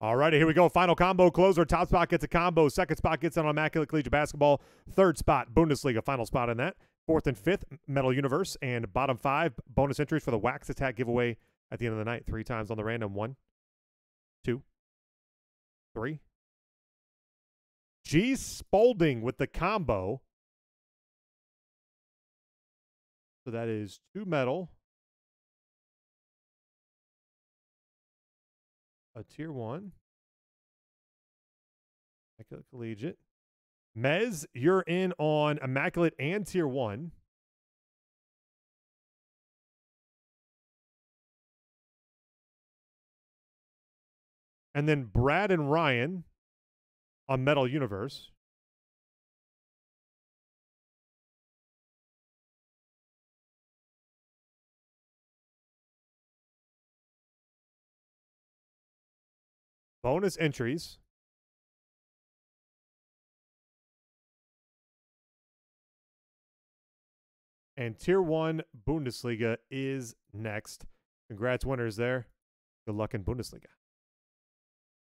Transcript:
All righty, here we go. Final combo closer. Top spot gets a combo. Second spot gets on Immaculate Collegiate Basketball. Third spot, Bundesliga. Final spot in that. Fourth and fifth, Metal Universe. And bottom five, bonus entries for the Wax Attack giveaway at the end of the night. Three times on the random. One, two, three. G. Spalding with the combo. So that is two metal. A tier one. Immaculate Collegiate. Mez, you're in on Immaculate and tier one. And then Brad and Ryan on Metal Universe. Bonus entries. And Tier 1 Bundesliga is next. Congrats, winners there. Good luck in Bundesliga.